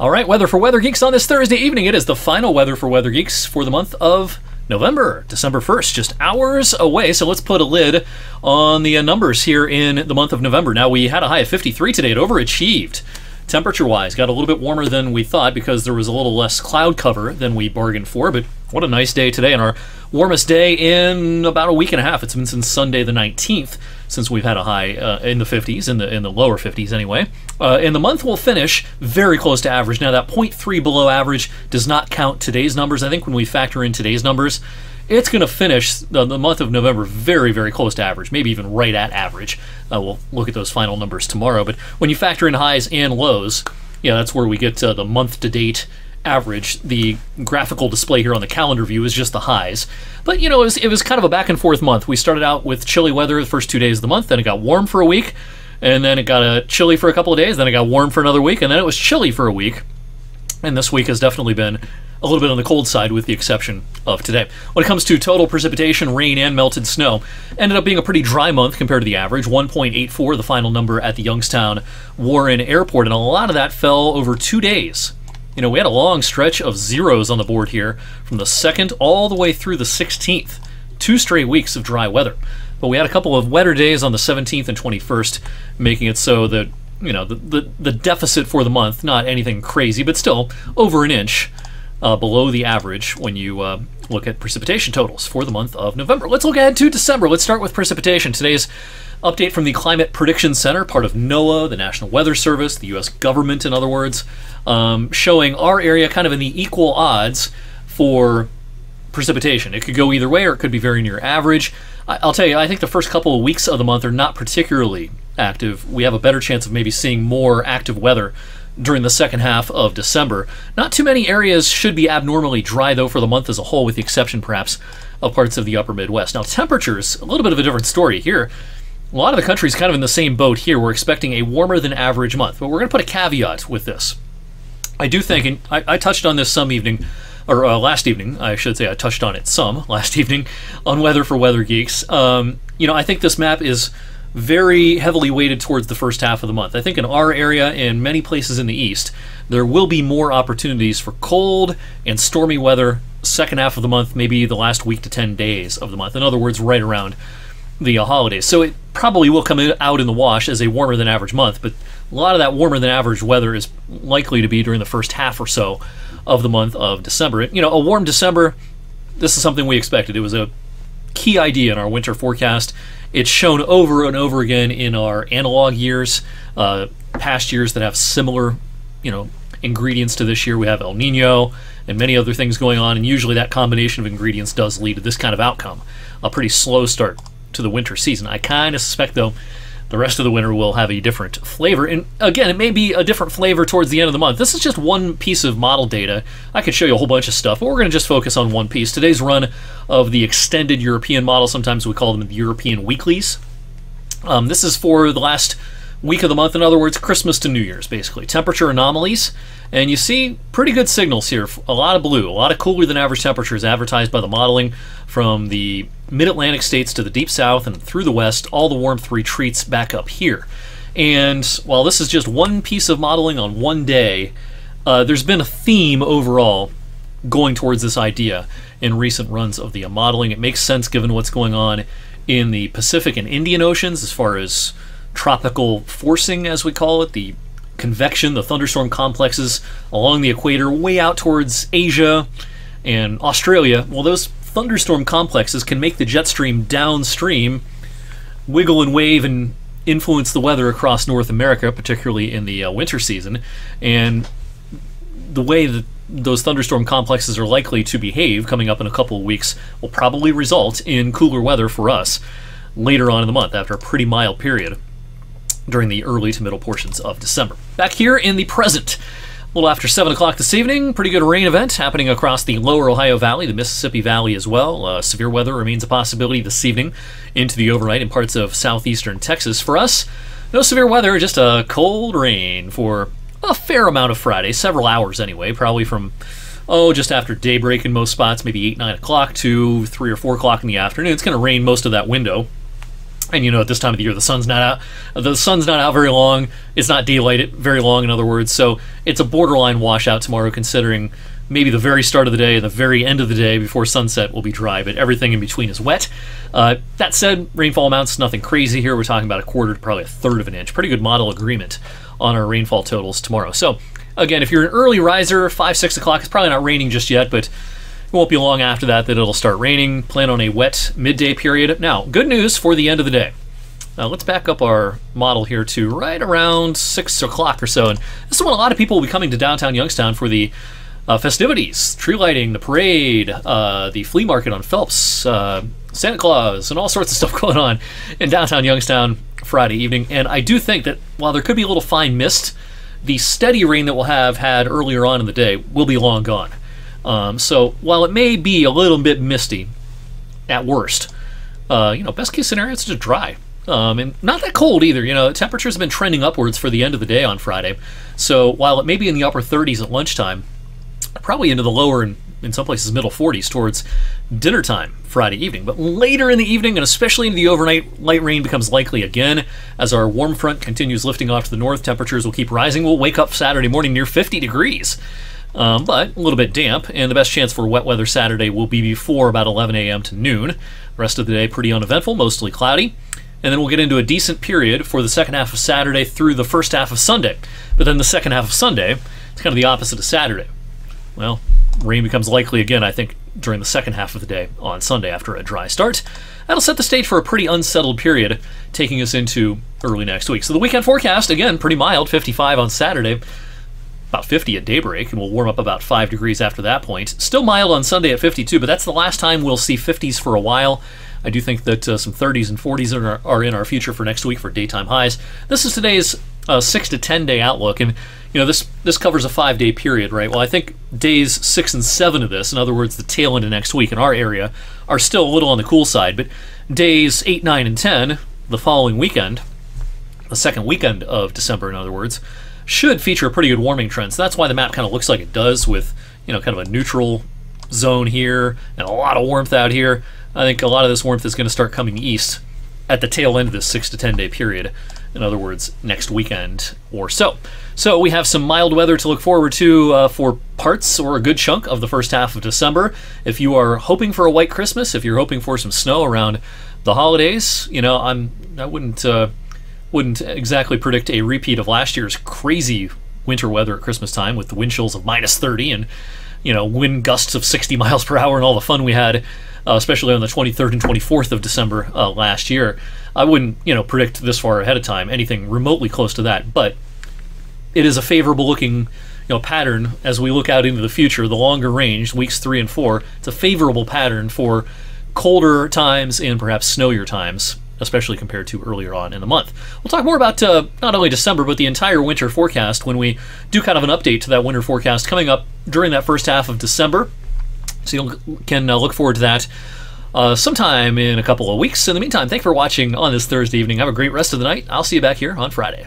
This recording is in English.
All right, weather for Weather Geeks on this Thursday evening. It is the final weather for Weather Geeks for the month of November, December 1st, just hours away. So let's put a lid on the uh, numbers here in the month of November. Now, we had a high of 53 today. It overachieved temperature wise. Got a little bit warmer than we thought because there was a little less cloud cover than we bargained for. But what a nice day today, and our warmest day in about a week and a half. It's been since Sunday the 19th since we've had a high uh, in the 50s, in the in the lower 50s anyway. Uh, and the month will finish very close to average. Now that 0.3 below average does not count today's numbers. I think when we factor in today's numbers, it's going to finish the, the, month of November very, very close to average, maybe even right at average. Uh, we'll look at those final numbers tomorrow. But when you factor in highs and lows, yeah, that's where we get uh, the month to date average. The graphical display here on the calendar view is just the highs. But, you know, it was, it was kind of a back and forth month. We started out with chilly weather the first two days of the month, then it got warm for a week, and then it got uh, chilly for a couple of days, then it got warm for another week, and then it was chilly for a week. And this week has definitely been a little bit on the cold side with the exception of today. When it comes to total precipitation, rain, and melted snow, ended up being a pretty dry month compared to the average 1.84, the final number at the Youngstown Warren Airport, and a lot of that fell over two days. You know, we had a long stretch of zeros on the board here from the 2nd all the way through the 16th. Two straight weeks of dry weather. But we had a couple of wetter days on the 17th and 21st, making it so that, you know, the, the, the deficit for the month, not anything crazy, but still over an inch uh, below the average when you uh, look at precipitation totals for the month of November. Let's look ahead to December. Let's start with precipitation. Today's update from the Climate Prediction Center, part of NOAA, the National Weather Service, the U.S. government, in other words, um, showing our area kind of in the equal odds for precipitation. It could go either way or it could be very near average. I'll tell you, I think the first couple of weeks of the month are not particularly active. We have a better chance of maybe seeing more active weather during the second half of December. Not too many areas should be abnormally dry, though, for the month as a whole, with the exception, perhaps, of parts of the upper Midwest. Now, temperatures, a little bit of a different story here. A lot of the country's kind of in the same boat here. We're expecting a warmer than average month, but we're going to put a caveat with this. I do think, and I, I touched on this some evening, or uh, last evening, I should say I touched on it some last evening on Weather for Weather Geeks. Um, you know, I think this map is very heavily weighted towards the first half of the month. I think in our area and many places in the east, there will be more opportunities for cold and stormy weather second half of the month, maybe the last week to 10 days of the month. In other words, right around the holidays. So it probably will come out in the wash as a warmer than average month, but a lot of that warmer than average weather is likely to be during the first half or so of the month of December. You know, a warm December, this is something we expected. It was a key idea in our winter forecast. It's shown over and over again in our analog years, uh, past years that have similar, you know, ingredients to this year. We have El Nino and many other things going on, and usually that combination of ingredients does lead to this kind of outcome. A pretty slow start to the winter season. I kind of suspect, though, the rest of the winter will have a different flavor. And again, it may be a different flavor towards the end of the month. This is just one piece of model data. I could show you a whole bunch of stuff, but we're going to just focus on one piece. Today's run of the extended European model, sometimes we call them the European weeklies. Um, this is for the last week of the month. In other words, Christmas to New Year's, basically. Temperature anomalies. And you see pretty good signals here. A lot of blue, a lot of cooler than average temperatures advertised by the modeling from the mid Atlantic states to the deep south and through the west. All the warmth retreats back up here. And while this is just one piece of modeling on one day, uh, there's been a theme overall going towards this idea in recent runs of the modeling. It makes sense given what's going on in the Pacific and Indian Oceans as far as tropical forcing, as we call it, the convection, the thunderstorm complexes along the equator, way out towards Asia and Australia. Well, those thunderstorm complexes can make the jet stream downstream wiggle and wave and influence the weather across North America, particularly in the uh, winter season. And the way that those thunderstorm complexes are likely to behave coming up in a couple of weeks will probably result in cooler weather for us later on in the month after a pretty mild period during the early to middle portions of December. Back here in the present, a little after 7 o'clock this evening, pretty good rain event happening across the lower Ohio Valley, the Mississippi Valley as well. Uh, severe weather remains a possibility this evening into the overnight in parts of southeastern Texas. For us, no severe weather, just a cold rain for a fair amount of Friday, several hours anyway, probably from oh, just after daybreak in most spots, maybe 8, 9 o'clock to 3 or 4 o'clock in the afternoon. It's going to rain most of that window and you know at this time of the year the sun's not out the sun's not out very long. It's not daylight very long in other words. So it's a borderline washout tomorrow considering maybe the very start of the day and the very end of the day before sunset will be dry but everything in between is wet. Uh, that said rainfall amounts nothing crazy here. We're talking about a quarter to probably a third of an inch. Pretty good model agreement on our rainfall totals tomorrow. So again if you're an early riser 5 6 o'clock it's probably not raining just yet but it won't be long after that that it'll start raining. Plan on a wet midday period. Now, good news for the end of the day. Now, let's back up our model here to right around 6 o'clock or so. And this is when a lot of people will be coming to downtown Youngstown for the uh, festivities, tree lighting, the parade, uh, the flea market on Phelps, uh, Santa Claus, and all sorts of stuff going on in downtown Youngstown Friday evening. And I do think that while there could be a little fine mist, the steady rain that we'll have had earlier on in the day will be long gone. Um, so while it may be a little bit misty at worst, uh, you know, best case scenario it's just dry. Um, and not that cold either. You know, temperatures have been trending upwards for the end of the day on Friday. So while it may be in the upper 30s at lunchtime, probably into the lower and in some places middle 40s towards dinner time Friday evening. But later in the evening, and especially into the overnight, light rain becomes likely again as our warm front continues lifting off to the north. Temperatures will keep rising. We'll wake up Saturday morning near 50 degrees um, but a little bit damp, and the best chance for wet weather Saturday will be before about 11 a.m. to noon. The rest of the day pretty uneventful, mostly cloudy. And then we'll get into a decent period for the second half of Saturday through the first half of Sunday. But then the second half of Sunday, it's kind of the opposite of Saturday. Well, rain becomes likely again, I think, during the second half of the day on Sunday after a dry start. That'll set the stage for a pretty unsettled period, taking us into early next week. So the weekend forecast, again, pretty mild, 55 on Saturday about 50 at daybreak, and we'll warm up about 5 degrees after that point. Still mild on Sunday at 52, but that's the last time we'll see 50s for a while. I do think that uh, some 30s and 40s are, are, in our future for next week for daytime highs. This is today's uh, 6 to 10 day outlook, and you know this this covers a 5 day period, right? Well, I think days 6 and 7 of this, in other words, the tail end of next week in our area, are still a little on the cool side, but days 8, 9, and 10, the following weekend, the second weekend of December, in other words, should feature a pretty good warming trend. So that's why the map kind of looks like it does with, you know, kind of a neutral zone here and a lot of warmth out here. I think a lot of this warmth is going to start coming east at the tail end of this 6 to 10 day period. In other words, next weekend or so. So we have some mild weather to look forward to uh, for parts or a good chunk of the first half of December. If you are hoping for a white Christmas, if you're hoping for some snow around the holidays, you know, I'm I wouldn't uh, wouldn't exactly predict a repeat of last year's crazy winter weather at Christmas time with the wind chills of minus 30 and you know wind gusts of 60 miles per hour and all the fun we had, uh, especially on the 23rd and 24th of December uh, last year. I wouldn't you know predict this far ahead of time anything remotely close to that, but it is a favorable looking you know pattern as we look out into the future. The longer range, weeks three and four, it's a favorable pattern for colder times and perhaps snowier times especially compared to earlier on in the month. We'll talk more about uh, not only December, but the entire winter forecast when we do kind of an update to that winter forecast coming up during that first half of December. So you can uh, look forward to that uh, sometime in a couple of weeks. In the meantime, thanks for watching on this Thursday evening. Have a great rest of the night. I'll see you back here on Friday.